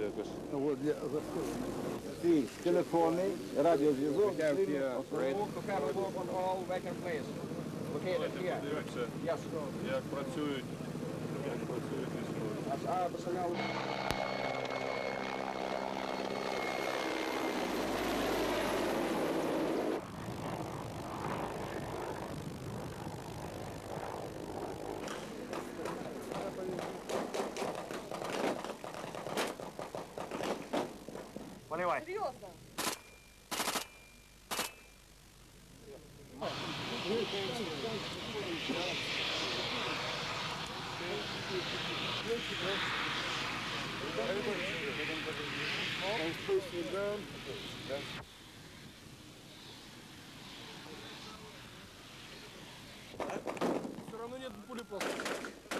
якось. Ну, от для Свій телефонний, радіозв'язок. Comparable on all vacant place located here. Подивимося, Yes. як працюють, як працюють військові. Поливай. Серьезно? Все равно нет пули полностью.